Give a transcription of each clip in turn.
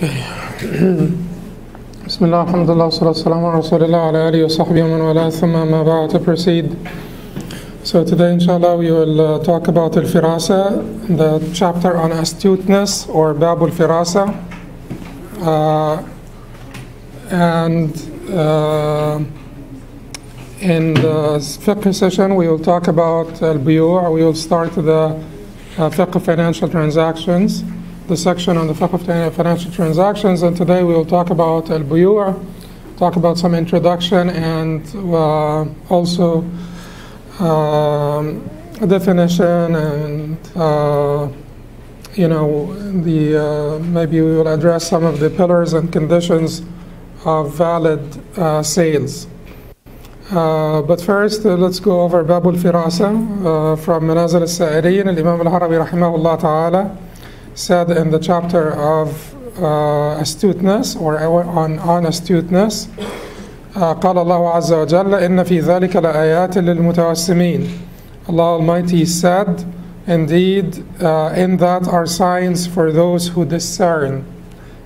Bismillah, alhamdulillah, salatu salam ala rasulillah, ala alihi wa sahbihi wa ala thumma ma ba'a to proceed. So today, inshallah, we will uh, talk about al-firasa, the chapter on astuteness or babul firasa. Uh, and uh, in the fiqh session, we will talk about al-buyu' we will start the uh, fiqh financial transactions the section on the fiqh of financial transactions, and today we will talk about al buyu' talk about some introduction and uh, also um, definition and uh, you know the uh, maybe we will address some of the pillars and conditions of valid uh, sales. Uh, but first, uh, let's go over Babul Firasa uh, from Manazil al-Sa'irin, Imam al-Harawi rahimahullah ta'ala said in the chapter of uh, astuteness or on, on astuteness uh, قال الله عز وجل إن في ذلك لآيات للمتوسمين Allah Almighty said indeed uh, in that are signs for those who discern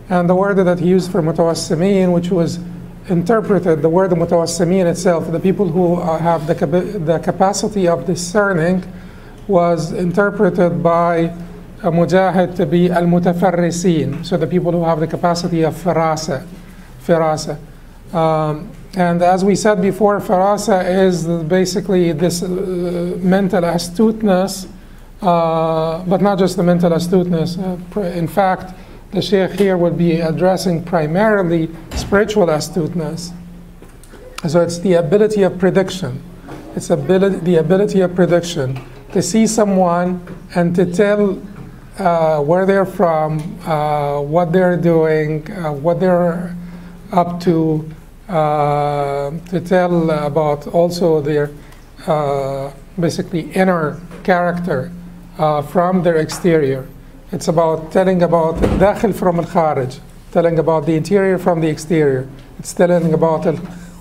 and the word that he used for mutawassimin which was interpreted the word mutawassimin itself the people who uh, have the, the capacity of discerning was interpreted by Mujahid to be al-mutafarrisin, so the people who have the capacity of firasa, firasa. Um, and as we said before, firasa is basically this uh, mental astuteness, uh, but not just the mental astuteness. Uh, in fact, the Sheikh here would be addressing primarily spiritual astuteness. So it's the ability of prediction. It's ability, the ability of prediction to see someone and to tell uh, where they're from, uh, what they're doing, uh, what they're up to, uh, to tell about also their uh, basically inner character uh, from their exterior. It's about telling about dakhil from al kharij, telling about the interior from the exterior. It's telling about al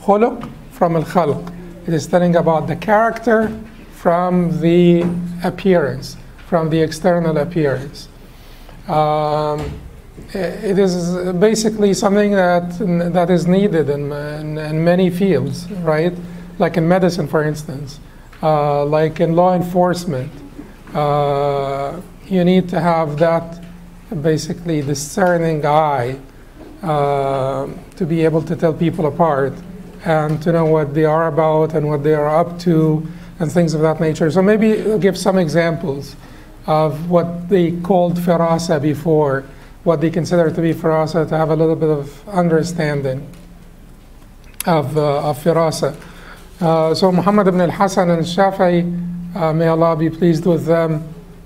khuluq from al khalq. It is telling about the character from the appearance from the external appearance. Um, it is basically something that that is needed in, in, in many fields, right? Like in medicine, for instance, uh, like in law enforcement. Uh, you need to have that basically discerning eye uh, to be able to tell people apart and to know what they are about and what they are up to and things of that nature. So maybe give some examples of what they called firasa before, what they consider to be firasa, to have a little bit of understanding of, uh, of firasa. Uh, so Muhammad ibn al-Hasan and Shafi'i, uh, may Allah be pleased with them.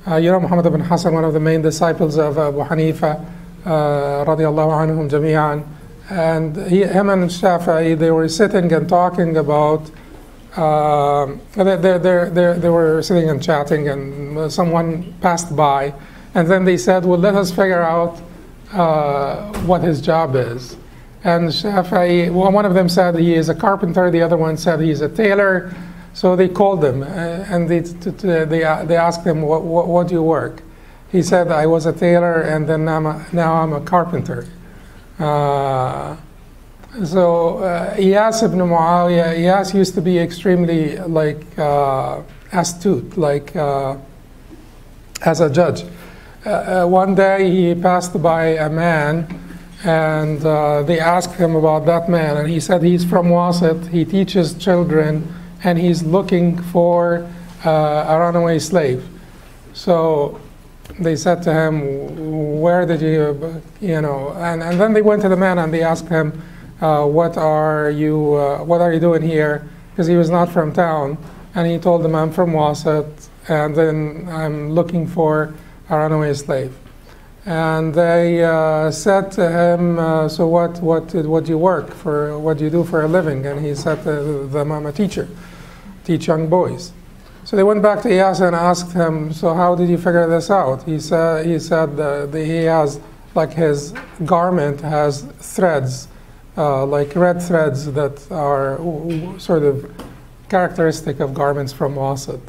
Uh, you know Muhammad ibn Hasan, one of the main disciples of Abu Hanifa, uh, radiallahu anhum jami'an. And he, him and Shafi'i, they were sitting and talking about um, they, they, they, they were sitting and chatting, and someone passed by, and then they said, Well, let us figure out uh, what his job is. And well, one of them said he is a carpenter, the other one said he's a tailor. So they called him uh, and they, they, they asked him, what, what, what, do you work? He said, I was a tailor and then I'm a, now I'm a carpenter. Uh, so uh, Iyas ibn Muawiyah, Iyas used to be extremely like uh, astute, like uh, as a judge. Uh, uh, one day he passed by a man and uh, they asked him about that man and he said he's from Wasit, he teaches children and he's looking for a runaway slave. So they said to him, where did you, you know, and, and then they went to the man and they asked him, what are you uh, what are you doing here? Because he was not from town and he told them i'm from Wasit, and then i'm looking for a runaway slave. And they uh, said to him uh, so what what what do you work for what do you do for a living? And he said to them i'm a teacher. Teach young boys. So they went back to Iyas and asked him so how did you figure this out? He said he said that he has like his garment has threads uh, like red threads that are sort of characteristic of garments from Wasit.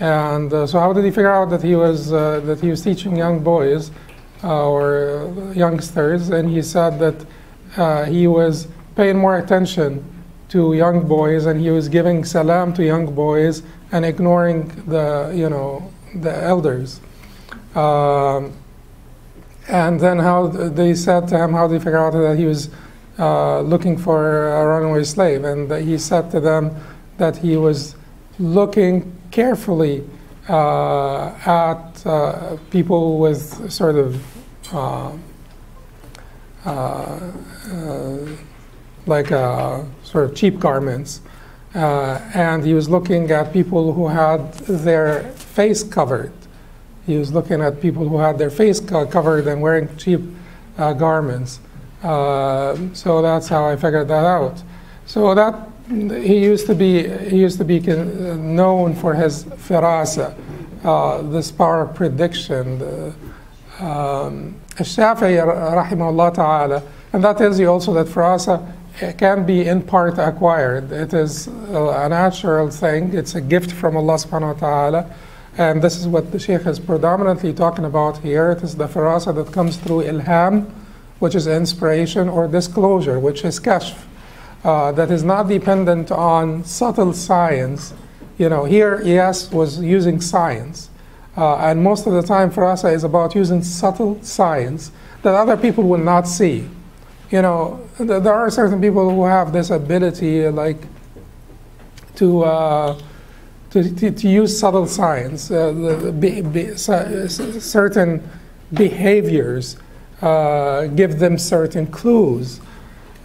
And uh, so, how did he figure out that he was uh, that he was teaching young boys? uh, or youngsters, and he said that uh, he was paying more attention to young boys and he was giving salam to young boys and ignoring the, you know, the elders. Um, and then how they said to him, how they figure out that he was uh, looking for a runaway slave, and he said to them that he was looking carefully uh, at uh, people with sort of uh, uh, like sort of cheap garments. and he was looking at people who had their face covered. He was looking at people who had their face co- covered and wearing cheap garments. So that's how I figured that out. So that he used to be he used to be known for his firasa, uh, this power of prediction. The, um, Shafi'i rahimahullah ta'ala, and that tells you also that firasa can be in part acquired. It is a natural thing. It's a gift from Allah subhanahu wa ta'ala. And this is what the Shaykh is predominantly talking about here. It is the firasa that comes through ilham, which is inspiration, or disclosure, which is kashf uh, that is not dependent on subtle science. You know, here Iyas was using science. Uh, and most of the time, Firasa is about using subtle science that other people will not see. You know, th- there are certain people who have this ability, like, to, uh, to, to, to, use subtle science. Uh, be, be, certain behaviors uh, give them certain clues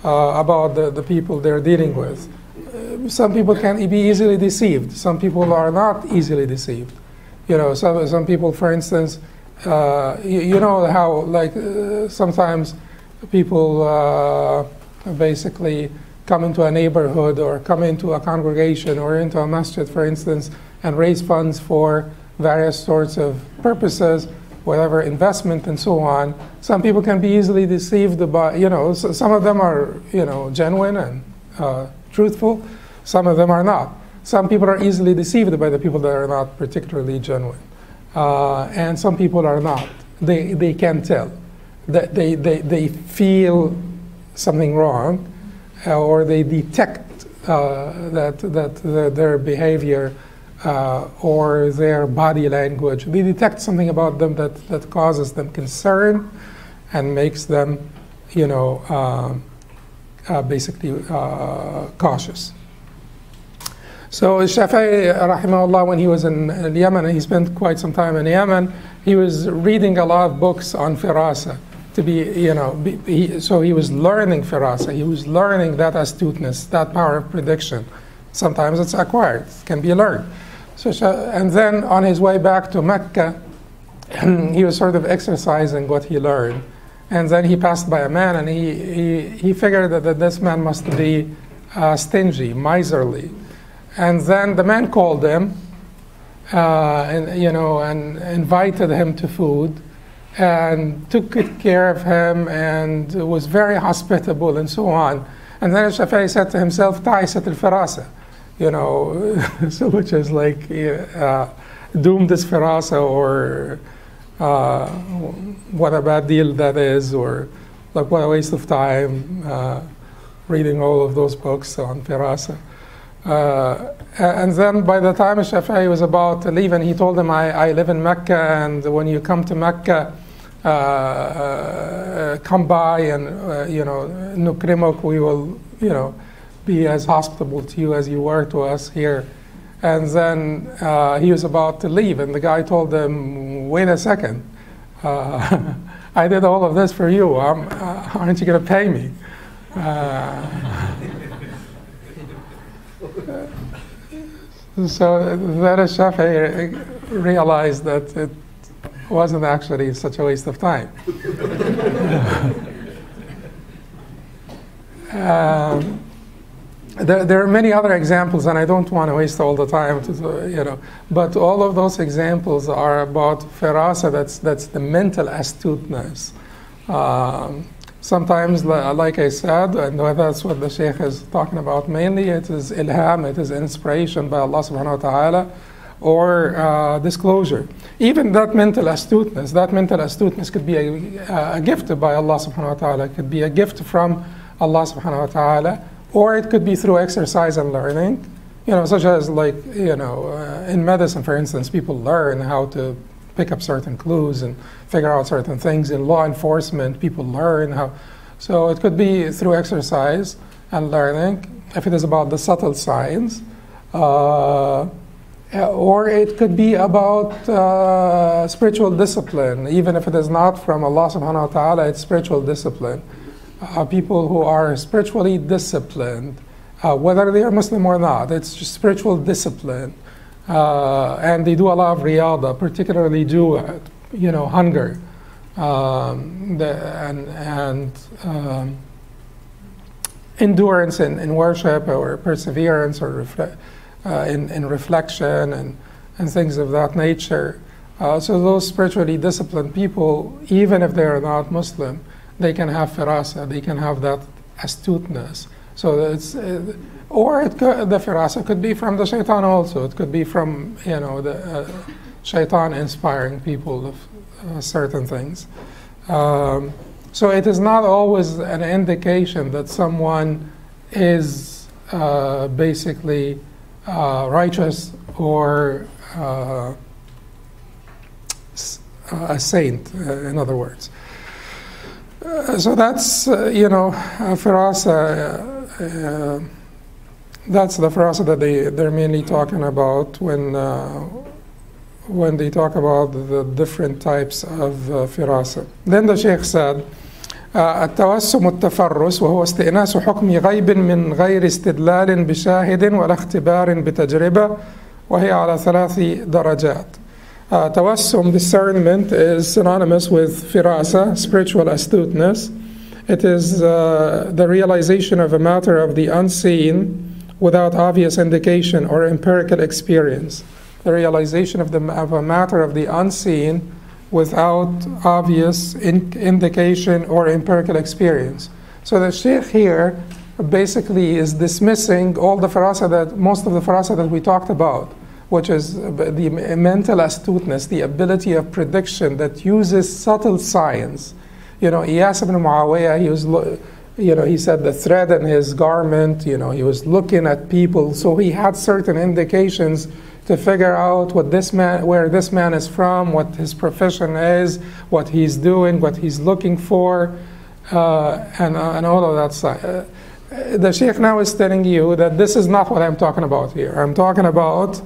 uh, about the, the people they're dealing with. Uh, some people can be easily deceived. Some people are not easily deceived. You know, some, some people, for instance, you, you, know how, like, sometimes people basically come into a neighborhood or come into a congregation or into a masjid, for instance, and raise funds for various sorts of purposes whatever investment and so on. Some people can be easily deceived by, you know, so some of them are, you know, genuine and uh, truthful. Some of them are not. Some people are easily deceived by the people that are not particularly genuine. Uh, and some people are not. They, they can tell. That they, they, they feel something wrong uh, or they detect uh, that, that the, their behavior uh, or their body language. They detect something about them that, that causes them concern and makes them, you know, uh, uh, basically uh, cautious. So Shafi'i, rahimahullah, when he was in, in Yemen, he spent quite some time in Yemen, he was reading a lot of books on firasa to be, you know, be, he, so he was learning firasa. He was learning that astuteness, that power of prediction. Sometimes it's acquired, it can be learned. So, and then on his way back to Mecca, he was sort of exercising what he learned. And then he passed by a man and he, he, he figured that, that this man must be uh, stingy, miserly. And then the man called him uh, and, you know, and invited him to food and took good care of him and was very hospitable and so on. And then Shafi'i said to himself, Ta'isat al-firasa you know, so which is like uh, doomed as firasa or uh, what a bad deal that is, or like what a waste of time uh, reading all of those books on firasa. Uh, and then by the time Shafi'i was about to leave, and he told him, I, I live in Mecca, and when you come to Mecca, uh, uh, come by and, you know, nukrimuk, we will, you know, be as hospitable to you as you were to us here. And then uh, he was about to leave, and the guy told him, Wait a second. Uh, I did all of this for you. Uh, aren't you going to pay me? Uh, so then Shafi realized that it wasn't actually such a waste of time. um, there, there, are many other examples, and I don't want to waste all the time, to, you know. But all of those examples are about firasa. That's that's the mental astuteness. Um, sometimes, like I said, and that's what the Sheikh is talking about mainly. It is ilham. It is inspiration by Allah Subhanahu wa Taala. or uh, disclosure. Even that mental astuteness, that mental astuteness could be a, a gift by Allah subhanahu wa ta'ala, it could be a gift from Allah subhanahu wa ta'ala, or it could be through exercise and learning. You know, such as like, you know, uh, in medicine, for instance, people learn how to pick up certain clues and figure out certain things. In law enforcement, people learn how. So it could be through exercise and learning, if it is about the subtle signs. Uh, or it could be about uh, spiritual discipline, even if it is not from Allah subhanahu wa ta'ala, it's spiritual discipline. Uh, people who are spiritually disciplined, uh, whether they are Muslim or not, it's just spiritual discipline. Uh, and they do a lot of riyada, particularly do, you know, hunger um, the, and, and um, endurance in, in worship or perseverance or refre- uh, in, in reflection and, and things of that nature. Uh, so those spiritually disciplined people, even if they are not Muslim, they can have firasa, they can have that astuteness. So it's, uh, or could, the firasa could be from the shaitan also. It could be from you know the uh, shaitan inspiring people of uh, certain things. Um, so it is not always an indication that someone is uh, basically uh, righteous or uh, a saint, uh, in other words. Uh, so that's, uh, you know, firasa, that's the firasa that they, they're mainly talking about when, when they talk about the different types of firasa. Then the Sheikh said, التوسم التفرس وهو استئناس حكم غيب من غير استدلال بشاهد ولا اختبار بتجربة وهي على ثلاث درجات. Uh, tawassum, discernment, is synonymous with firasa, spiritual astuteness. It is uh, the realization of a matter of the unseen without obvious indication or empirical experience. The realization of, the, of a matter of the unseen without obvious in, indication or empirical experience. So the Sheikh here basically is dismissing all the firasa that most of the firasa that we talked about which is the mental astuteness, the ability of prediction that uses subtle science. You know, Iyas ibn Muawiyah, he was, you know, he said the thread in his garment, you know, he was looking at people, so he had certain indications to figure out what this man, where this man is from, what his profession is, what he's doing, what he's looking for, uh, and, uh, and all of that. Uh, the Sheikh now is telling you that this is not what I'm talking about here. I'm talking about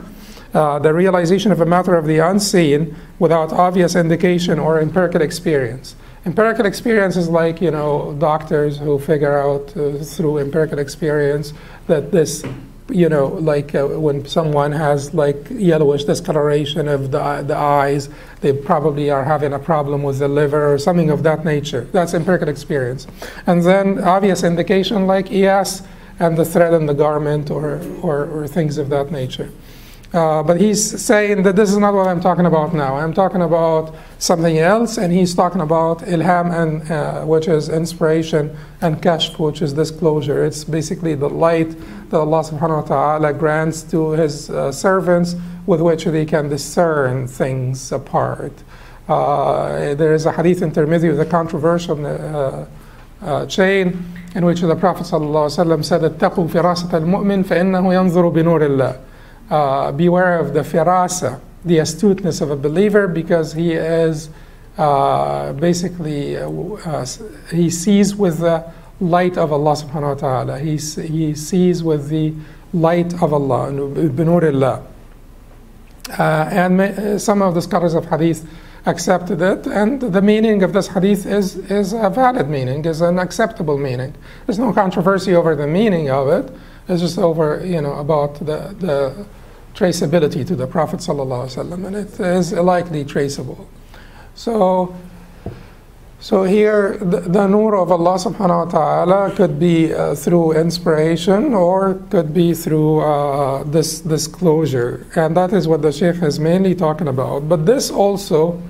uh, the realization of a matter of the unseen without obvious indication or empirical experience. Empirical experience is like, you know, doctors who figure out uh, through empirical experience that this you know, like uh, when someone has like yellowish discoloration of the, the eyes, they probably are having a problem with the liver or something of that nature. That's empirical experience. And then obvious indication like Iyas and the thread in the garment or, or, or things of that nature. Uh, but he's saying that this is not what I'm talking about now. I'm talking about something else, and he's talking about ilham, and uh, which is inspiration, and kashf, which is disclosure. It's basically the light that Allah Subhanahu wa Taala grants to His uh, servants, with which they can discern things apart. Uh, there is a hadith in Tirmidhi with a controversial uh, uh, chain in which the Prophet ﷺ said, "اتقوا فراسة المؤمن فإنه ينظر بنور الله." uh, beware of the firasa, the astuteness of a believer, because he is uh, basically, uh, uh he sees with the light of Allah subhanahu wa ta'ala. He, he sees with the light of Allah, binurillah. Uh, and uh, some of the scholars of hadith accepted it, and the meaning of this hadith is, is a valid meaning, is an acceptable meaning. There's no controversy over the meaning of it. It's just over, you know, about the, the traceability to the Prophet ﷺ, and it is likely traceable. So, so here, the, the nur of Allah subhanahu wa ta'ala could be uh, through inspiration or could be through uh, this disclosure. And that is what the Shaykh is mainly talking about. But this also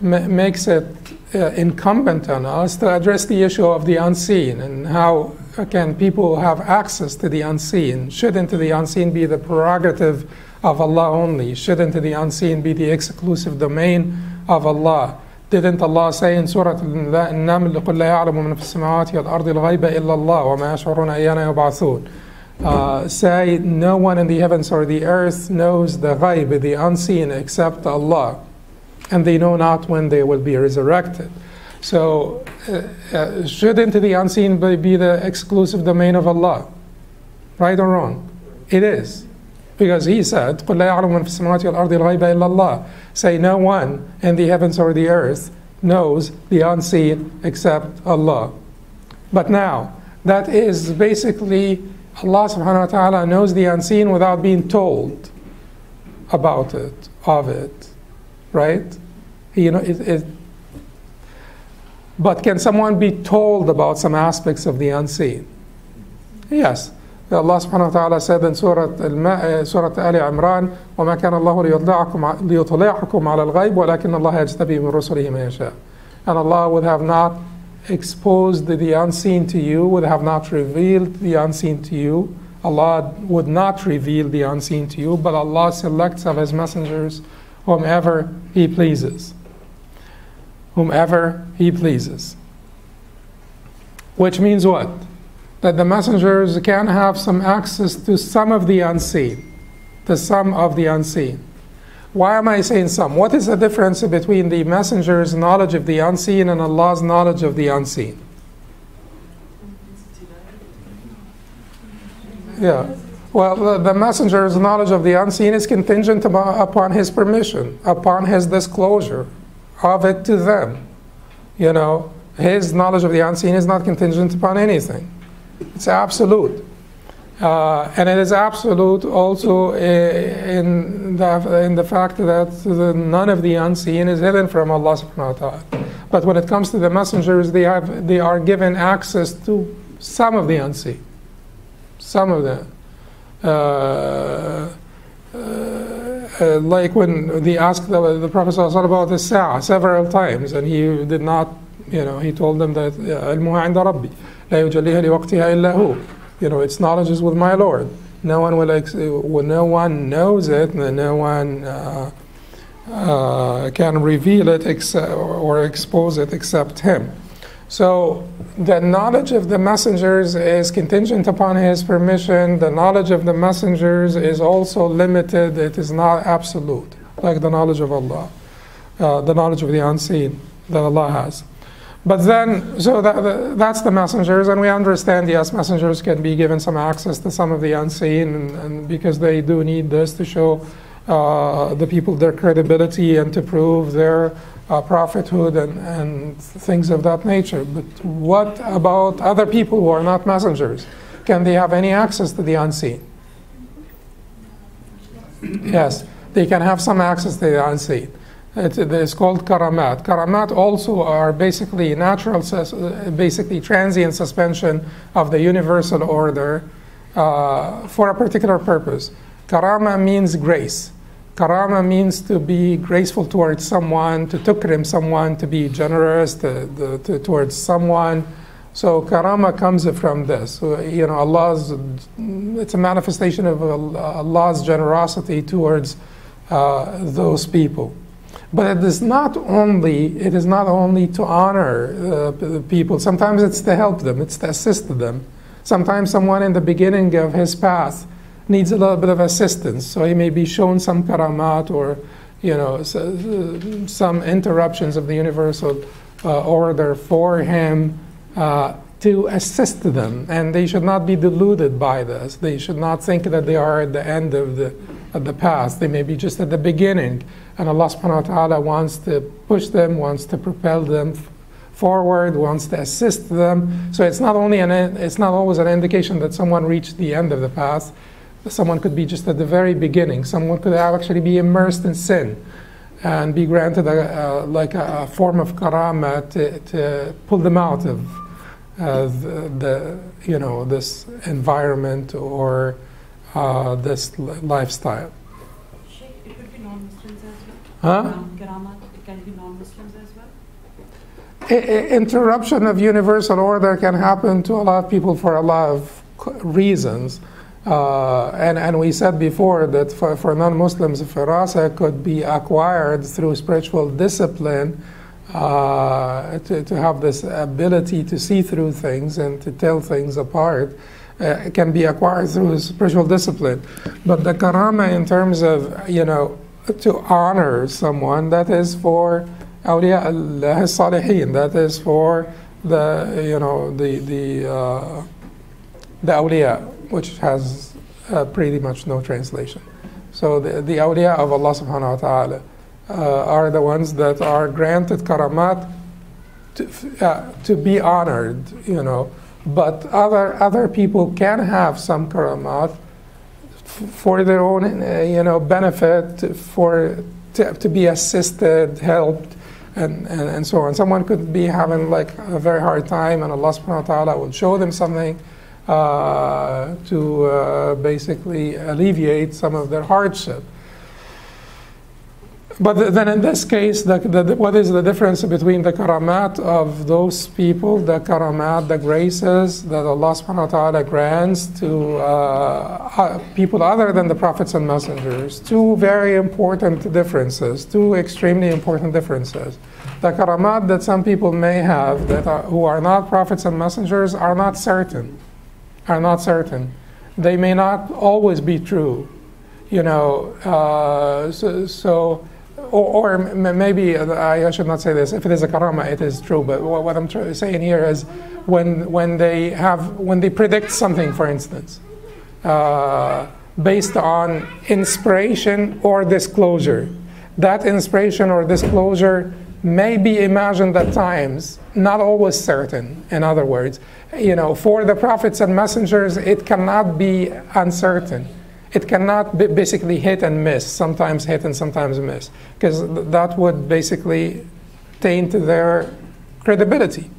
ma- makes it uh, incumbent on us to address the issue of the unseen and how can people have access to the unseen. Shouldn't the unseen be the prerogative of Allah only? Shouldn't the unseen be the exclusive domain of Allah? Didn't Allah say in Surah An-Naml قُلْ لَا يَعْلَمُ مَنْ فِي السَّمَاوَاتِ وَالْأَرْضِ الْغَيْبَ إِلَّا اللَّهُ وَمَا يَشْعُرُونَ أَيَّانَ يُبْعَثُونَ uh, say no one in the heavens or the earth knows the ghaib, the unseen, except Allah, and they know not when they will be resurrected. So, uh, uh, shouldn't the unseen be the exclusive domain of Allah? Right or wrong? It is. Because He said, قُلْ لَا يَعْلَمُ مَنْ فِي السَّمَاوَاتِ وَالْأَرْضِ الْغَيْبَ إِلَّا اللَّهِ Say, no one in the heavens or the earth knows the unseen except Allah. But now, that is basically Allah subhanahu wa ta'ala knows the unseen without being told about it, of it. Right? You know, it, it, but can someone be told about some aspects of the unseen? Yes. Allah subhanahu wa ta'ala said in Surah, Al Surah Ali Imran, وَمَا كَانَ اللَّهُ لِيُطْلِعَكُمْ عَلَى الْغَيْبِ وَلَكِنَّ اللَّهَ يَجْتَبِي مِنْ رُسُلِهِ مَا يَشَاءُ And Allah would have not exposed the unseen to you, would have not revealed the unseen to you. Allah would not reveal the unseen to you, but Allah selects of His messengers whomever He pleases. Whomever He pleases. Which means what? That the messengers can have some access to some of the unseen, the some of the unseen. Why am I saying some? What is the difference between the messenger's knowledge of the unseen and Allah's knowledge of the unseen? Yeah. Well, the, the messenger's knowledge of the unseen is contingent upon his permission, upon his disclosure of it to them. You know, his knowledge of the unseen is not contingent upon anything, it's absolute. Uh, and it is absolute also in the, in the fact that the, none of the unseen is hidden from Allah subhanahu wa ta'ala. But when it comes to the messengers, they, have, they are given access to some of the unseen. Some of them. Uh, uh, like when they asked the, the Prophet about the Sa'ah several times, and he did not, you know, he told them that, عِلْمُهَا عِنْدَ رَبِّي لَا يُجَلِّيهَا لِوَقْتِهَا إِلَّا هُوَ you know, its knowledge is with my Lord. No one will, ex- well, no one knows it, no one uh, uh, can reveal it ex- or expose it except Him. So the knowledge of the messengers is contingent upon His permission. The knowledge of the messengers is also limited. It is not absolute, like the knowledge of Allah, uh, the knowledge of the unseen that Allah has. But then, so that, that's the messengers, and we understand, yes, messengers can be given some access to some of the unseen, and, and because they do need this to show uh, the people their credibility and to prove their uh, prophethood and, and things of that nature. But what about other people who are not messengers? Can they have any access to the unseen? Yes, they can have some access to the unseen. It's called karamat. Karamat also are basically natural, basically transient suspension of the universal order uh, for a particular purpose. Karama means grace. Karama means to be graceful towards someone, to tukrim someone, to be generous to, to, to, towards someone. So karama comes from this. You know, Allah's, it's a manifestation of Allah's generosity towards uh, those people. But it is not only it is not only to honor uh, people. Sometimes it's to help them. It's to assist them. Sometimes someone in the beginning of his path needs a little bit of assistance, so he may be shown some karamat or you know some interruptions of the universal uh, order for him. Uh, to assist them, and they should not be deluded by this. They should not think that they are at the end of the, of the path. They may be just at the beginning and Allah subhanahu wa ta'ala wants to push them, wants to propel them forward, wants to assist them. So it's not only an it's not always an indication that someone reached the end of the path. Someone could be just at the very beginning. Someone could actually be immersed in sin and be granted a, a like a, a, form of karama to, to pull them out of uh, the, you know this environment or uh, this lifestyle. Huh? Interruption of universal order can happen to a lot of people for a lot of reasons. Uh, and, and we said before that for, for non Muslims, firasa could be acquired through spiritual discipline uh, to, to have this ability to see through things and to tell things apart. Uh, can be acquired through spiritual discipline. But the karama, in terms of, you know, to honor someone, that is for awliya Allah salihin, that is for the, you know, the, the, uh, the awliya, which has uh, pretty much no translation. So the, the awliya of Allah subhanahu wa ta'ala are the ones that are granted karamat to, uh, to be honored, you know. But other, other people can have some karamat for their own, uh, you know, benefit, for to, to be assisted, helped, and, and, and so on. Someone could be having like a very hard time, and Allah subhanahu wa ta'ala would show them something uh, to uh, basically alleviate some of their hardship. But then in this case, the, the, what is the difference between the karamat of those people, the karamat, the graces that Allah subhanahu wa ta'ala grants to uh, people other than the prophets and messengers? Two very important differences, two extremely important differences. The karamat that some people may have that are, who are not prophets and messengers are not certain, are not certain. They may not always be true. You know, uh, so, so or, or, maybe uh, I should not say this. If it is a karama, it is true. But what I'm saying here is, when when they have when they predict something, for instance, uh, based on inspiration or disclosure, that inspiration or disclosure may be imagined at times, not always certain. In other words, you know, for the prophets and messengers, it cannot be uncertain it cannot basically hit and miss, sometimes hit and sometimes miss, because that would basically taint their credibility.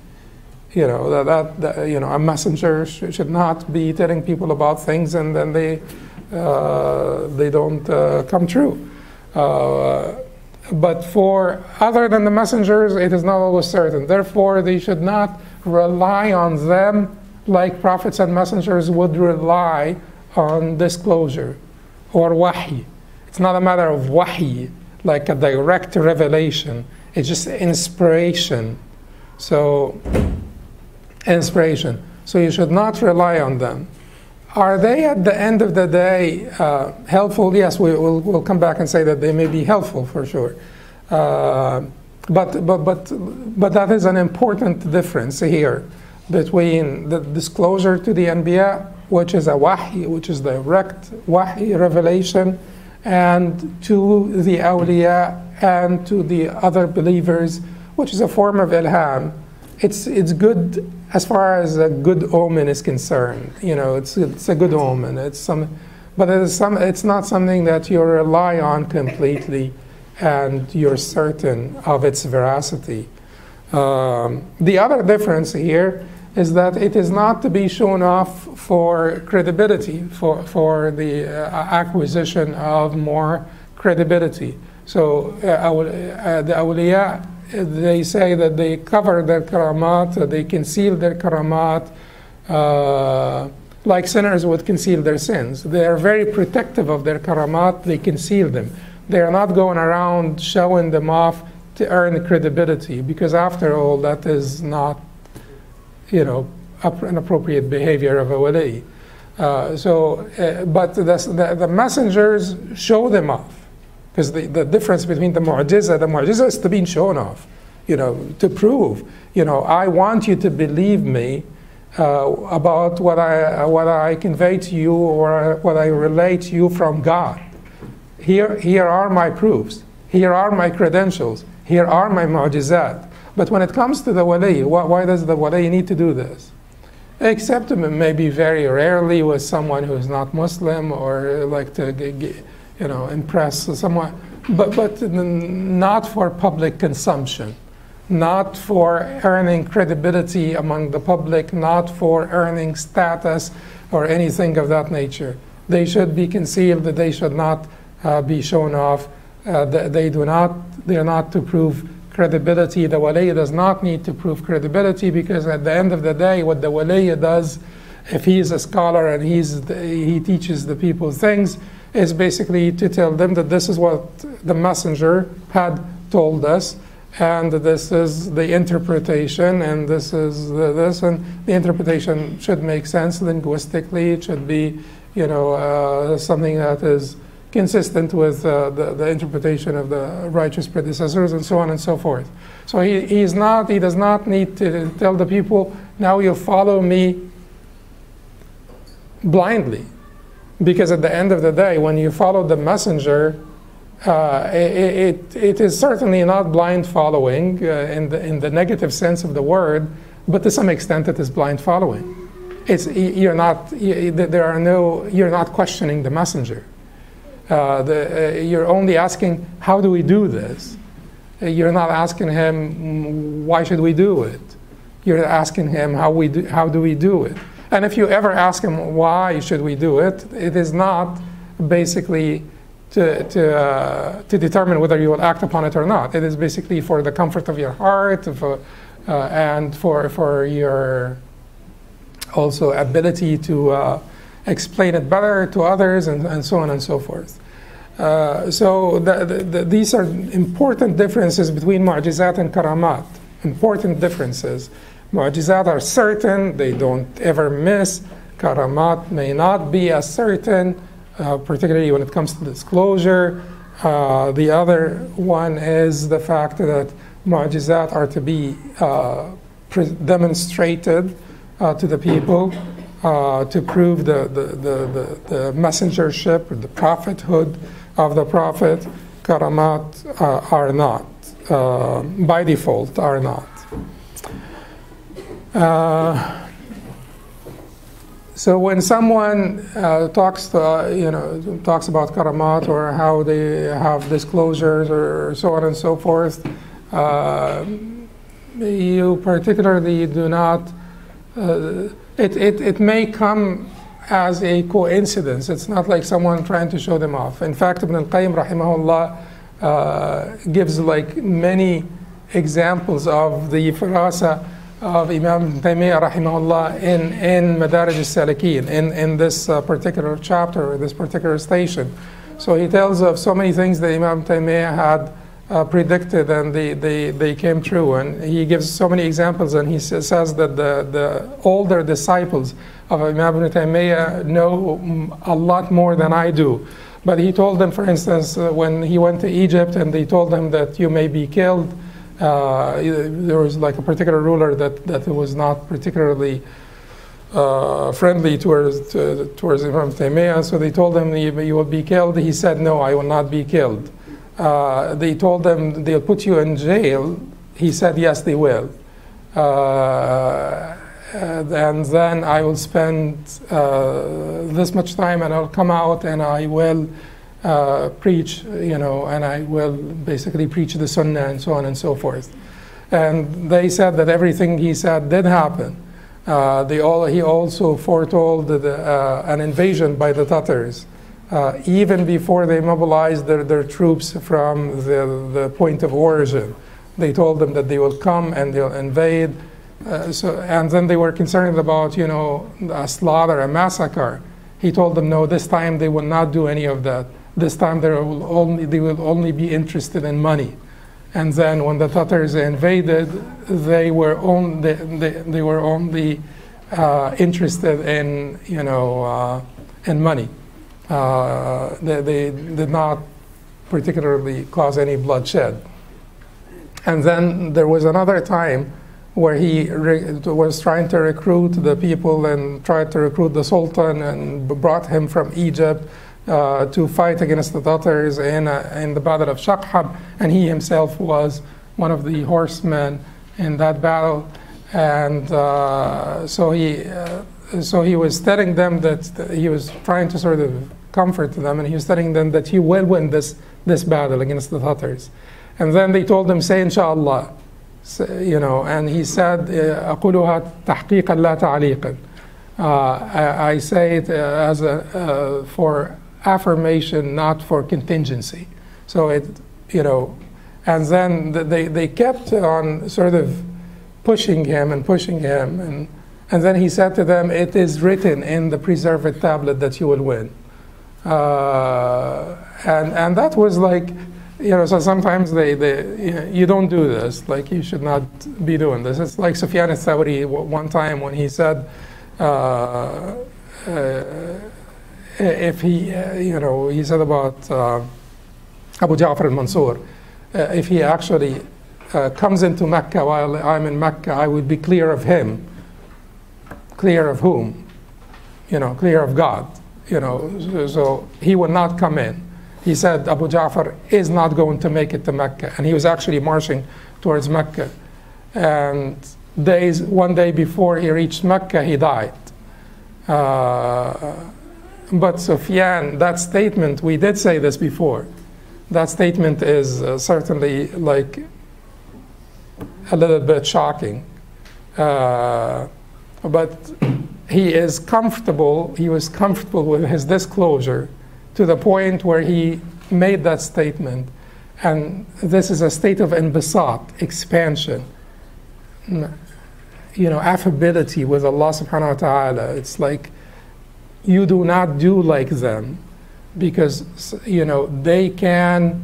You know, that, that, you know, a messenger sh- should not be telling people about things and then they, uh, they don't uh, come true. Uh, but for other than the messengers, it is not always certain. Therefore, they should not rely on them like prophets and messengers would rely on disclosure or wahi. It's not a matter of wahi, like a direct revelation. It's just inspiration. So, inspiration. So you should not rely on them. Are they at the end of the day uh, helpful? Yes, we, will we'll come back and say that they may be helpful for sure. Uh, but, but, but, but that is an important difference here between the disclosure to the Anbiya which is a wahi, which is direct wahi revelation, and to the awliya and to the other believers, which is a form of ilham. It's, it's good as far as a good omen is concerned. You know, it's, it's a good omen. It's some, but it is some, it's not something that you rely on completely and you're certain of its veracity. Um, the other difference here is that it is not to be shown off for credibility, for, for the uh, acquisition of more credibility. So uh, uh, the awliya, they say that they cover their karamat, they conceal their karamat, uh, like sinners would conceal their sins. They are very protective of their karamat, they conceal them. They are not going around showing them off to earn credibility, because after all, that is not you know, an appropriate behavior of a wali. Uh, so, uh, but the, the, the, messengers show them off. Because the, the difference between the mu'jiza, the mu'jiza is to be shown off, you know, to prove, you know, I want you to believe me uh, about what I, what I convey to you or what I relate to you from God. Here, here are my proofs. Here are my credentials. Here are my mu'jizat. But when it comes to the wali, why, does the wali need to do this? Except maybe very rarely with someone who is not Muslim or like to you know impress someone, but but not for public consumption, not for earning credibility among the public, not for earning status or anything of that nature. They should be concealed. They should not uh, be shown off. Uh, they do not. They are not to prove credibility. The wali does not need to prove credibility because at the end of the day, what the wali does if he is a scholar and he's the, he teaches the people things, is basically to tell them that this is what the messenger had told us, and this is the interpretation, and this is the, this, and the interpretation should make sense linguistically. It should be, you know, uh, something that is consistent with uh, the, the interpretation of the righteous predecessors, and so on and so forth. So he, he's not, he does not need to tell the people, now you follow me blindly. Because at the end of the day, when you follow the messenger, uh, it, it, it is certainly not blind following uh, in, the, in the negative sense of the word, but to some extent it is blind following. It's, you're not, there are no, you're not questioning the messenger. Uh, the, uh, you're only asking, how do we do this? Uh, you're not asking him, mm, why should we do it? You're asking him, how, we do, how do we do it? And if you ever ask him, why should we do it, it is not basically to, to, uh, to determine whether you will act upon it or not. It is basically for the comfort of your heart for, and for, for your also ability to explain it better to others and, and so on and so forth. Uh, so the, the, the, these are important differences between mu'jizat and karamat, important differences. Mu'jizat are certain, they don't ever miss. Karamat may not be as certain, uh, particularly when it comes to disclosure. Uh, the other one is the fact that mu'jizat are to be uh, demonstrated uh, to the people uh, to prove the, the, the, the, the messengership or the prophethood of the prophet. Karamat uh, are not, by default, are not. Uh, so when someone uh, talks, to, uh, you know, talks about karamat or how they have disclosures or so on and so forth, uh, you particularly do not. Uh, it, it, it may come as a coincidence. It's not like someone trying to show them off. In fact, Ibn al-Qayyim rahimahullah uh, gives like many examples of the firasa of Imam Taymiyyah rahimahullah in, in Madarij al-Salikin, in, in this uh, particular chapter, this particular station. So he tells of so many things that Imam Taymiyyah had uh, predicted and they, they, they came true. And he gives so many examples and he says that the, the older disciples of Imam Ibn Taymiyyah know a lot more than I do. But he told them, for instance, uh, when he went to Egypt and they told him that you may be killed, uh, there was like a particular ruler that, that was not particularly uh, friendly towards, to, towards Imam Taymiyyah, so they told him, you will be killed. He said, no, I will not be killed. Uh, they told them they'll put you in jail. He said, yes, they will. Uh, and then I will spend uh, this much time and I'll come out and I will uh, preach, you know, and I will basically preach the Sunnah and so on and so forth. And they said that everything he said did happen. Uh, they all, he also foretold the, uh, an invasion by the Tatars, uh, even before they mobilized their, their troops from the, the point of origin. They told them that they will come and they'll invade. Uh, so, and then they were concerned about, you know, a slaughter, a massacre. He told them, no, this time they will not do any of that. This time they will only, they will only be interested in money. And then when the Tatars invaded, they were only, they, they were only uh, interested in, you know, uh, in money. Uh, they, they, did not particularly cause any bloodshed. And then there was another time where he was trying to recruit the people and tried to recruit the Sultan and brought him from Egypt uh, to fight against the Tatars in, uh, in the Battle of Shaqhab, and he himself was one of the horsemen in that battle. And uh, so he uh, so he was telling them that he was trying to sort of comfort them, and he was telling them that he will win this this battle against the Tatars. And then they told him, "Say Inshallah," so, you know. And he said, "أقولها تحقيقا لا تعليقا." Uh, I, I, say it uh, as a, uh, for affirmation, not for contingency. So it, you know, and then they, they kept on sort of pushing him and pushing him. And, And then he said to them, It is written in the preserved tablet that you will win. Uh, and, and that was like, you know, so sometimes they, they, you don't do this. Like, you should not be doing this. It's like Sufyan al-Thawri one time when he said, uh, uh, if he, uh, you know, he said about uh, Abu Ja'far al-Mansur, uh, if he actually comes into Mecca while I'm in Mecca, I would be clear of him. Clear of whom? You know, clear of God. You know, so, he would not come in he said Abu Ja'far is not going to make it to Mecca. And he was actually marching towards Mecca. And days, one day before he reached Mecca, he died. Uh, but Sufyan, that statement, we did say this before. That statement is uh, certainly like a little bit shocking. Uh, but he is comfortable, he was comfortable with his disclosure to the point where he made that statement. And this is a state of inbisat, expansion, you know, affability with Allah subhanahu wa ta'ala. It's like you do not do like them because, you know, they can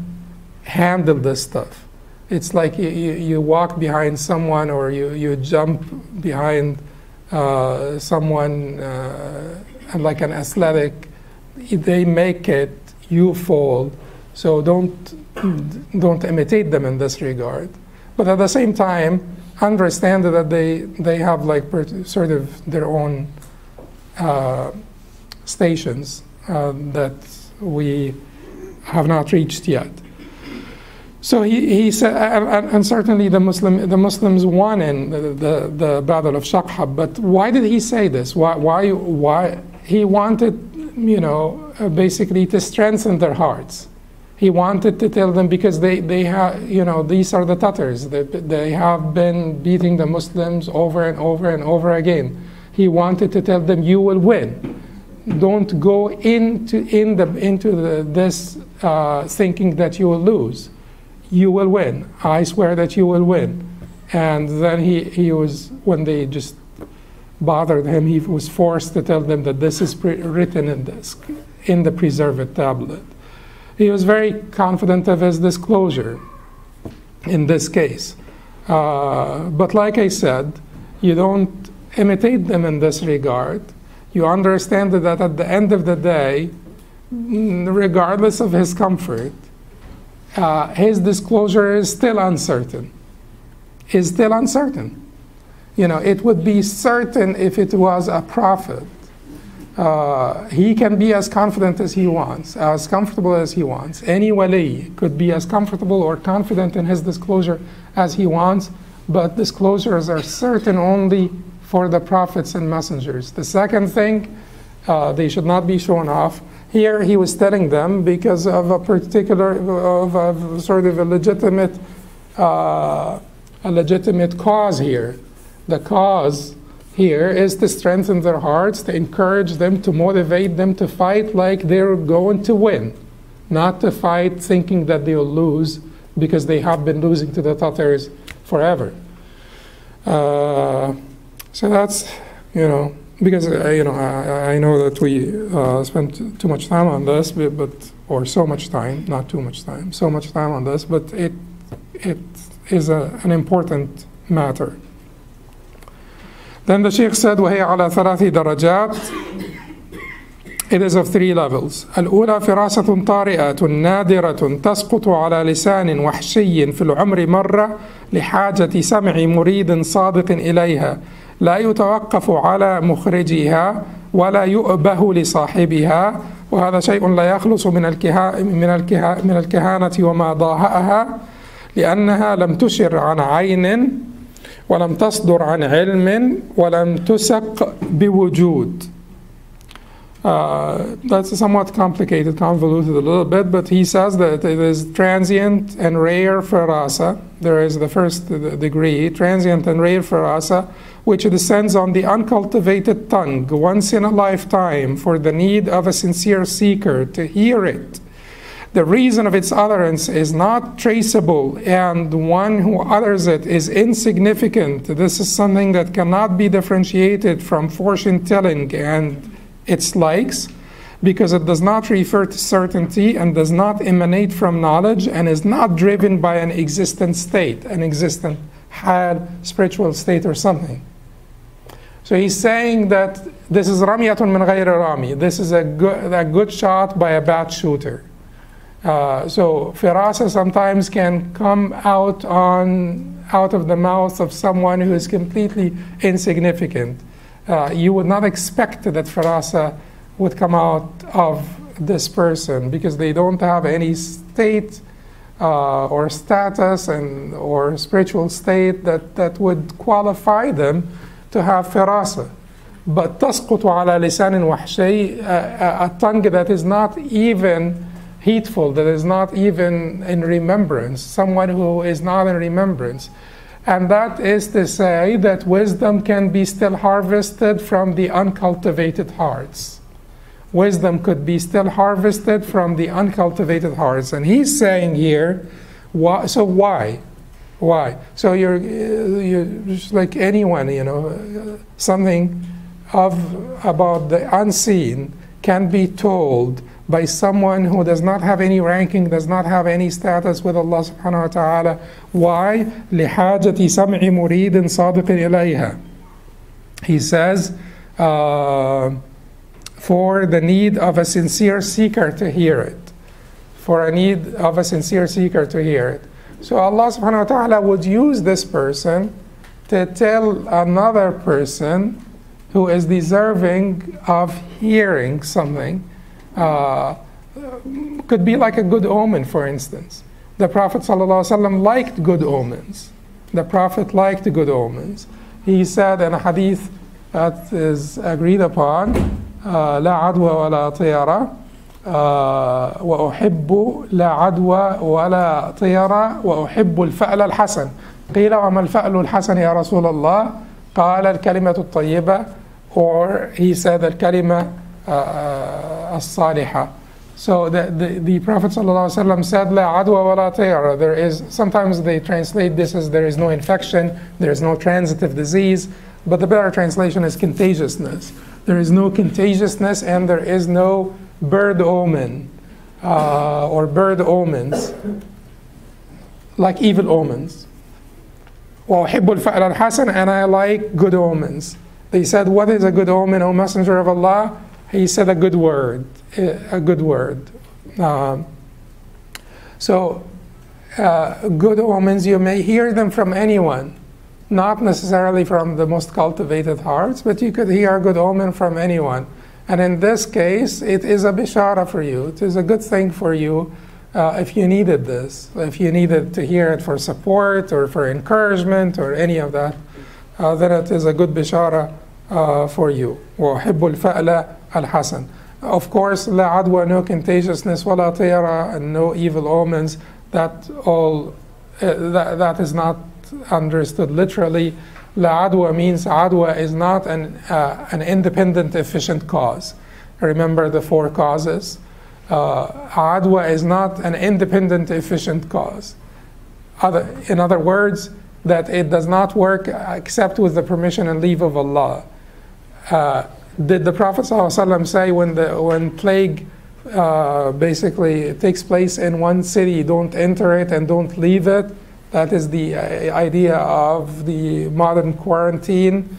handle this stuff. It's like you, you walk behind someone or you, you jump behind uh, someone uh, like an athletic they make it, you fall. So don't, don't imitate them in this regard. But at the same time, understand that they, they have like sort of their own uh, stations uh, that we have not reached yet. So he, he said, and, and, certainly the Muslim the Muslims won in the, the, the battle of Shaqhab. But why did he say this? Why why why he wanted you know, uh, basically to strengthen their hearts. He wanted to tell them because they, they have, you know, these are the Tatars. They, they have been beating the Muslims over and over and over again. He wanted to tell them, you will win. Don't go into, in the, into the, this uh, thinking that you will lose. You will win. I swear that you will win. And then he, he was, when they just bothered him, he was forced to tell them that this is written in, this, in the preserved tablet. He was very confident of his disclosure in this case. Uh, but like I said, you don't imitate them in this regard. You understand that at the end of the day, regardless of his comfort, uh, his disclosure is still uncertain. Is still uncertain. You know, it would be certain if it was a prophet. Uh, he can be as confident as he wants, as comfortable as he wants. Any wali could be as comfortable or confident in his disclosure as he wants, but disclosures are certain only for the prophets and messengers. The second thing, uh, they should not be shown off. Here he was telling them because of a particular, of, of sort of a legitimate, uh, a legitimate cause here. The cause here is to strengthen their hearts, to encourage them, to motivate them to fight like they're going to win, not to fight thinking that they'll lose because they have been losing to the Tatars forever. Uh, so that's, you know, because, uh, you know, I, I, know that we uh, spent too much time on this, but, but, or so much time, not too much time, so much time on this, but it, it is a, an important matter. Then the Sheikh said, وهي على ثلاث درجات It is of three levels. الأولى فراسة طارئة نادرة تسقط على لسان وحشي في العمر مرة لحاجة سمع مريد صادق إليها لا يتوقف على مخرجها ولا يؤبه لصاحبها وهذا شيء لا يخلص من الكها من الكها من الكهانة وما ضاهأها لأنها لم تشر عن عين ولم تصدر عن علم ولم تسق بوجود uh, that's somewhat complicated, convoluted a little bit, but he says that it is transient and rare firasa. There is the first degree, transient and rare firasa, which descends on the uncultivated tongue once in a lifetime for the need of a sincere seeker to hear it the reason of its utterance is not traceable and one who utters it is insignificant, this is something that cannot be differentiated from fortune telling and its likes because it does not refer to certainty and does not emanate from knowledge and is not driven by an existent state, an existent had spiritual state or something. So he's saying that this is ramiyatun min ghayri rami. This is a good, a good shot by a bad shooter. Uh, so firasa sometimes can come out on out of the mouth of someone who is completely insignificant. Uh, you would not expect that firasa would come out of this person because they don't have any state uh, or status and or spiritual state that, that would qualify them to have firasa. But تسقط على لسان وحشي, a, a tongue that is not even heedful, that is not even in remembrance, someone who is not in remembrance. And that is to say that wisdom can be still harvested from the uncultivated hearts. Wisdom could be still harvested from the uncultivated hearts. And he's saying here, why, so why? Why? So you're, you're just like anyone, you know, something of about the unseen can be told by someone who does not have any ranking, does not have any status with Allah subhanahu wa ta'ala. Why? لحاجة سمع مريد صادق إليها. He says, uh, for the need of a sincere seeker to hear it. For a need of a sincere seeker to hear it. So Allah subhanahu wa ta'ala would use this person to tell another person who is deserving of hearing something. Uh, could be like a good omen, for instance. The Prophet ﷺ liked good omens. The Prophet liked good omens. He said in a hadith that is agreed upon, لا عدوى ولا طيرة وأحب لا عدوى ولا طيرة وأحب الفأل الحسن قيل وما الفأل الحسن يا رسول الله قال الكلمة الطيبة or he said الكلمة الصالحة So the, the, the Prophet ﷺ said, La adwa wa la tayara. There is, sometimes they translate this as there is no infection, there is no transitive disease, but the better translation is contagiousness. There is no contagiousness and there is no bird omen uh, or bird omens, like evil omens. وأحب الفأل الحسن and I like good omens. They said, what is a good omen, O Messenger of Allah? He said a good word, a good word. Um, so uh, good omens, you may hear them from anyone, not necessarily from the most cultivated hearts, but you could hear a good omen from anyone. And in this case, it is a bishara for you. It is a good thing for you uh, if you needed this, if you needed to hear it for support or for encouragement or any of that, uh, then it is a good bishara uh, for you. وَحِبُّ الْفَأْلَ الْحَسَنِ Of course, la adwa, no contagiousness, wala tayara, and no evil omens. That all, uh, that, that is not understood literally. La adwa means adwa is not an, uh, an independent, efficient cause. Remember the four causes. Uh, adwa is not an independent, efficient cause. Other, in other words, that it does not work except with the permission and leave of Allah. Uh, did the Prophet ﷺ say when the when plague uh, basically takes place in one city, don't enter it and don't leave it? That is the uh, idea of the modern quarantine.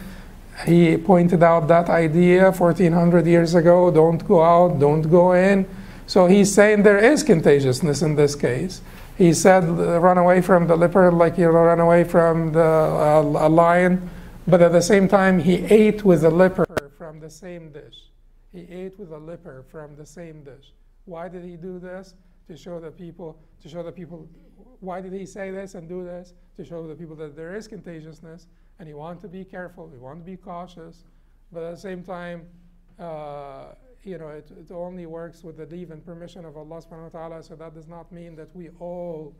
He pointed out that idea 1400 years ago don't go out, don't go in. So he's saying there is contagiousness in this case. He said, run away from the leopard like you run away from the uh, a lion. But at the same time, he ate with the leopard from the same dish. He ate with the leopard from the same dish. Why did he do this? To show the people, to show the people, why did he say this and do this? To show the people that there is contagiousness and you want to be careful, you want to be cautious, but at the same time, uh, you know, it, it only works with the leave and permission of Allah subhanahu wa ta'ala, so that does not mean that we all,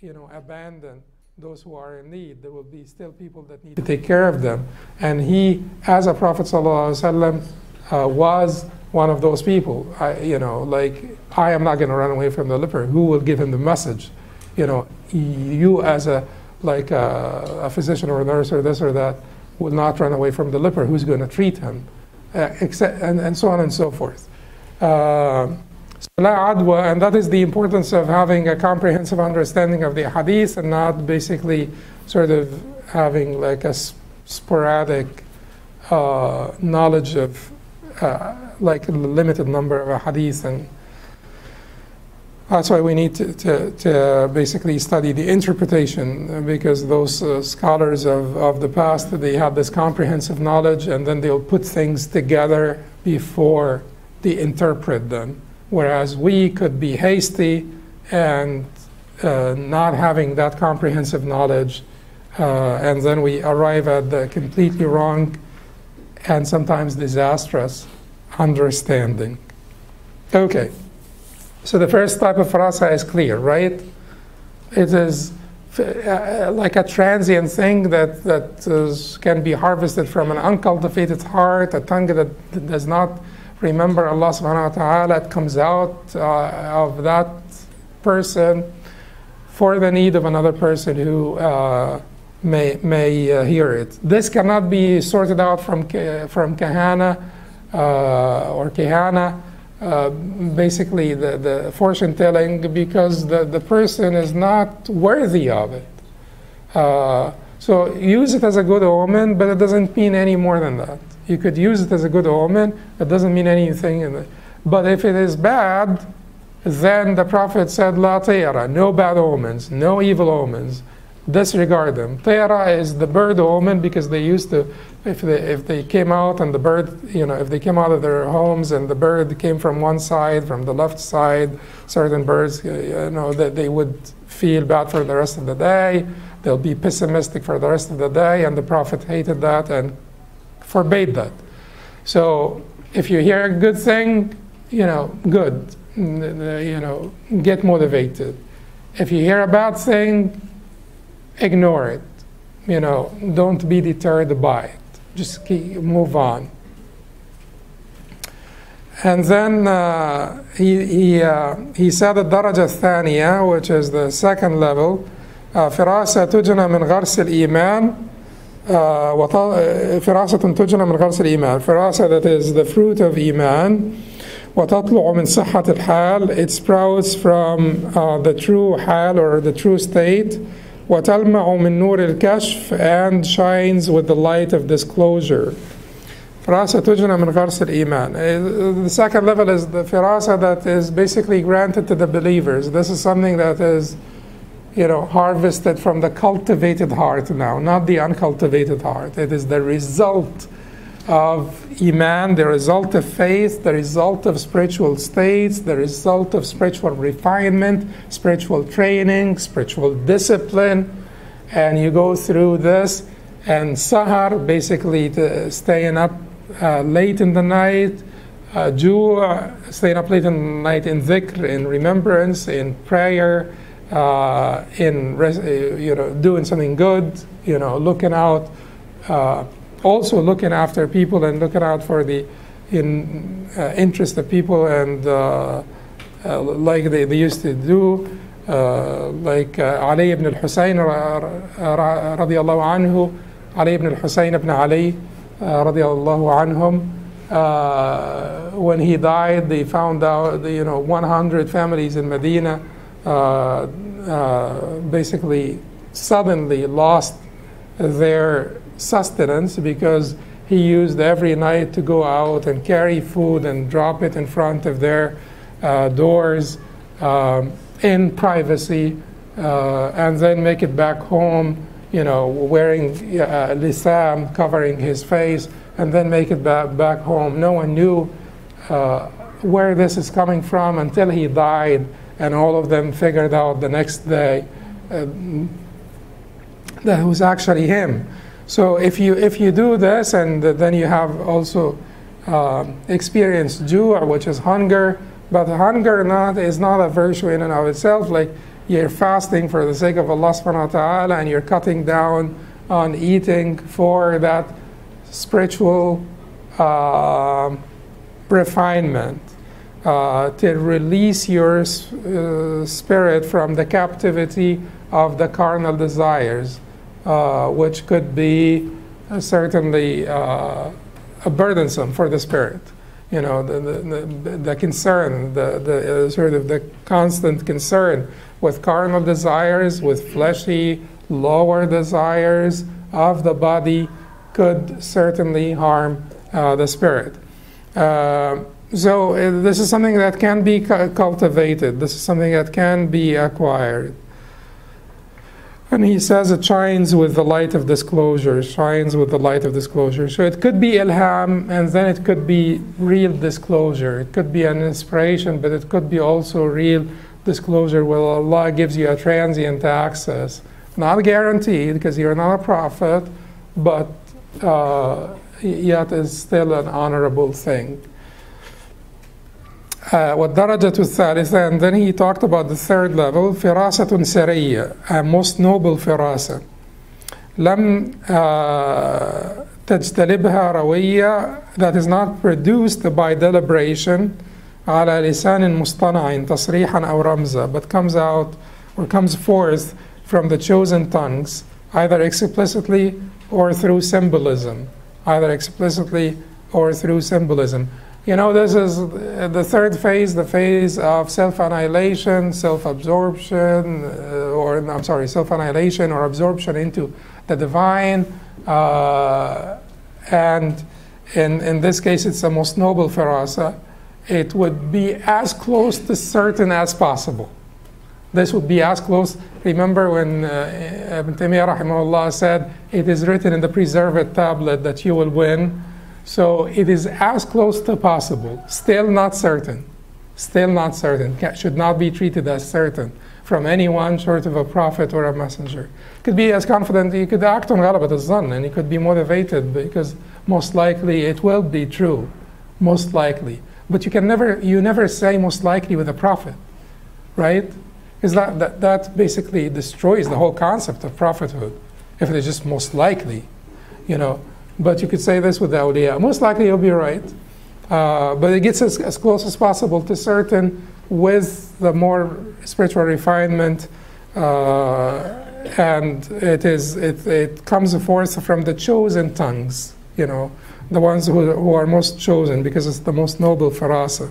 you know, abandon those who are in need. There will be still people that need to take care of them. And he, as a Prophet sallallahu uh, was one of those people. I, you know, like I am not going to run away from the leper. Who will give him the message? You know, you as a like a, a physician or a nurse or this or that will not run away from the leper. Who's going to treat him? Uh, except, and, and so on and so forth. Uh, and that is the importance of having a comprehensive understanding of the hadith and not basically sort of having like a sporadic uh, knowledge of uh, like a limited number of hadith and that's why we need to, to, to basically study the interpretation because those uh, scholars of, of the past they had this comprehensive knowledge and then they'll put things together before they interpret them whereas we could be hasty and uh, not having that comprehensive knowledge uh, and then we arrive at the completely wrong and sometimes disastrous understanding. Okay, so the first type of firasa is clear, right? It is uh, like a transient thing that, that is, can be harvested from an uncultivated heart, a tongue that does not remember Allah subhanahu wa ta'ala. It comes out uh, of that person for the need of another person who uh, may, may uh, hear it. This cannot be sorted out from, from kahana uh, or kehana, uh, basically the, the fortune telling, because the, the person is not worthy of it. Uh, so use it as a good omen, but it doesn't mean any more than that. You could use it as a good omen, it doesn't mean anything. But if it is bad, then the Prophet said, La no bad omens, no evil omens disregard them. Tayara is the bird omen because they used to, if they, if they came out and the bird, you know, if they came out of their homes and the bird came from one side, from the left side, certain birds, uh, you know, that they would feel bad for the rest of the day. They'll be pessimistic for the rest of the day, and the Prophet hated that and forbade that. So if you hear a good thing, you know, good, you know, get motivated. If you hear a bad thing, ignore it. You know, don't be deterred by it. Just keep, move on. And then uh, he, he, uh, he said الدرجة الثانية which is the second level فراسة تجنى من غرس الإيمان فراسة تجنى من غرس الإيمان فراسة that is the fruit of إيمان وتطلع من صحة الحال it sprouts from uh, the true حال or the true state وتلمع من نور الكشف and shines with the light of disclosure. فراسة تجنى من غرس الإيمان. The second level is the firasa that is basically granted to the believers. This is something that is, you know, harvested from the cultivated heart now, not the uncultivated heart. It is the result of Iman, the result of faith, the result of spiritual states, the result of spiritual refinement, spiritual training, spiritual discipline. And you go through this, and Sahar, basically staying up uh, late in the night, uh, staying up late in the night in dhikr, in remembrance, in prayer, uh, in res- uh, you know doing something good, you know looking out uh, also looking after people and looking out for the in, uh, interest of people and uh, uh, like they, they used to do uh, like uh, Ali ibn al-Husayn radiallahu anhu Ali ibn al-Husayn ibn Ali radiallahu anhum uh, when he died they found out you know 100 families in Medina basically suddenly lost their sustenance because he used every night to go out and carry food and drop it in front of their uh, doors um, in privacy uh, and then make it back home, you know, wearing uh, lisam, covering his face, and then make it back, back home. No one knew uh, where this is coming from until he died, and all of them figured out the next day uh, that it was actually him. So if you if you do this, and then you have also uh, experienced ju', which is hunger, but hunger not is not a virtue in and of itself. Like you're fasting for the sake of Allah subhanahu wa ta'ala and you're cutting down on eating for that spiritual uh, refinement, uh, to release your uh, spirit from the captivity of the carnal desires, which could be uh, certainly uh, burdensome for the spirit. You know, the, the, the concern, the, the uh, sort of the constant concern with carnal desires, with fleshy, lower desires of the body could certainly harm uh, the spirit. Uh, so uh, this is something that can be cu- cultivated. This is something that can be acquired. And he says it shines with the light of disclosure, shines with the light of disclosure. So it could be ilham, and then it could be real disclosure. It could be an inspiration, but it could be also real disclosure where Allah gives you a transient access. Not guaranteed, because you're not a prophet, but uh, yet is still an honorable thing. والدرجة الثالثة and then he talked about the third level فراسة سرية a most noble فراسة لم uh, تجتلبها روية that is not produced by deliberation على لسان مصطنع تصريحا أو رمزا but comes out or comes forth from the chosen tongues either explicitly or through symbolism either explicitly or through symbolism you know, this is the third phase, the phase of self annihilation, self absorption, uh, or I'm sorry, self annihilation or absorption into the divine. Uh, and in, in this case, it's the most noble firasa. It would be as close to certain as possible. This would be as close. Remember when uh, Ibn Taymiyyah rahimahullah said, It is written in the preserved tablet that you will win. So it is as close to possible, still not certain, still not certain, should not be treated as certain from anyone short of a prophet or a messenger. Could be as confident, you could act on ghalabat al-zan and you could be motivated because most likely it will be true, most likely. But you can never, you never say most likely with a prophet, right? Because that, that, that basically destroys the whole concept of prophethood if it is just most likely, you know. But you could say this with the awliya. Most likely you'll be right. Uh, but it gets as, as close as possible to certain with the more spiritual refinement. Uh, and it is it, it comes forth from the chosen tongues, you know, the ones who, who are most chosen because it's the most noble for firasa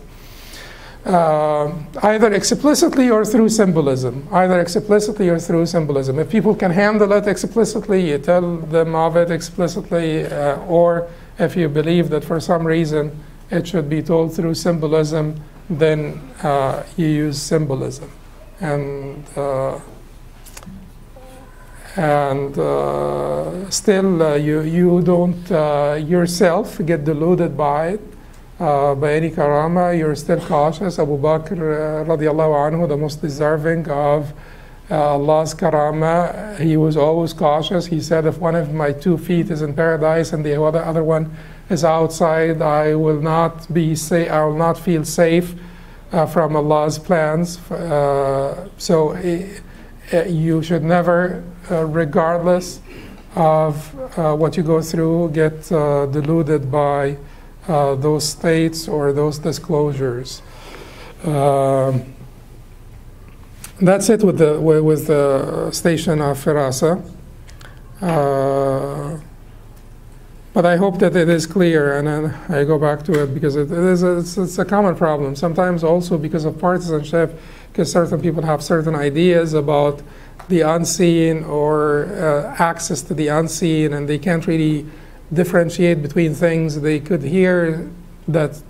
uh, either explicitly or through symbolism, either explicitly or through symbolism. If people can handle it explicitly, you tell them of it explicitly, uh, or if you believe that for some reason it should be told through symbolism, then uh, you use symbolism. And uh, and uh, still, uh, you, you don't yourself get deluded by it uh, by any karama, you're still cautious. Abu Bakr uh, radiallahu anhu, the most deserving of uh, Allah's karama, he was always cautious. He said, if one of my two feet is in paradise and the other, one is outside, I will not be sa- I will not feel safe uh, from Allah's plans. Uh, so you should never, uh, regardless of what you go through, get deluded by uh, those states or those disclosures. Um, that's it with the with the station of Firasa. Uh, but I hope that it is clear, and then I go back to it because it, it is a, it's, it's, a common problem. Sometimes also because of partisanship, because certain people have certain ideas about the unseen or uh, access to the unseen, and they can't really differentiate between things. They could hear that,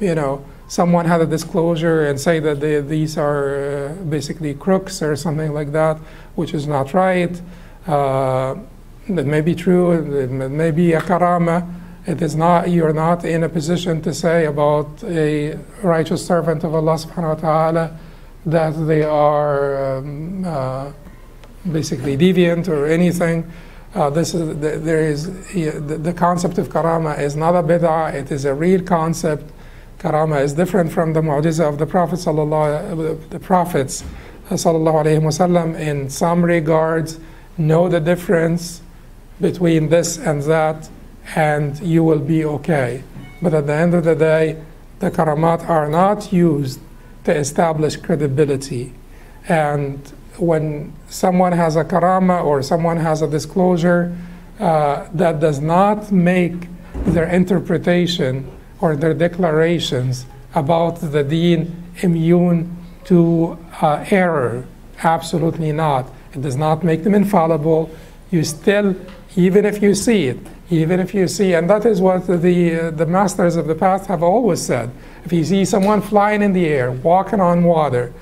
you know, someone had a disclosure and say that they, these are uh, basically crooks or something like that, which is not right. Uh, it may be true, it may be a karama. It is not, you're not in a position to say about a righteous servant of Allah subhanahu wa ta'ala that they are um, uh, basically deviant or anything. Uh, this is the, there is the, concept of karama is not a bid'ah; it is a real concept. Karama is different from the mu'jiza of the Prophet the prophets uh, sallallahu alaihi wasallam in some regards. Know the difference between this and that, and you will be okay. But at the end of the day, the karamat are not used to establish credibility. And when someone has a karama or someone has a disclosure, uh, that does not make their interpretation or their declarations about the deen immune to uh, error. Absolutely not. It does not make them infallible. You still, even if you see it, even if you see, and that is what the, uh, the masters of the past have always said. If you see someone flying in the air, walking on water,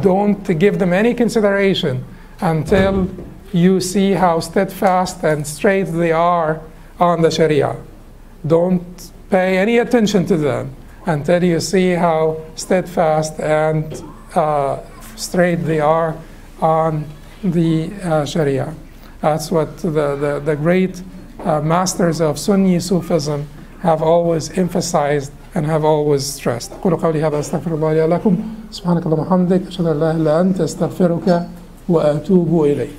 don't give them any consideration until you see how steadfast and straight they are on the Sharia. Don't pay any attention to them until you see how steadfast and uh, straight they are on the uh, Sharia. That's what the, the, the great uh, masters of Sunni Sufism have always emphasized and have always stressed. أقول قولي هذا أستغفر الله لي ولكم سبحانك اللهم وبحمدك أشهد أن لا إله إلا أنت أستغفرك وأتوب إليك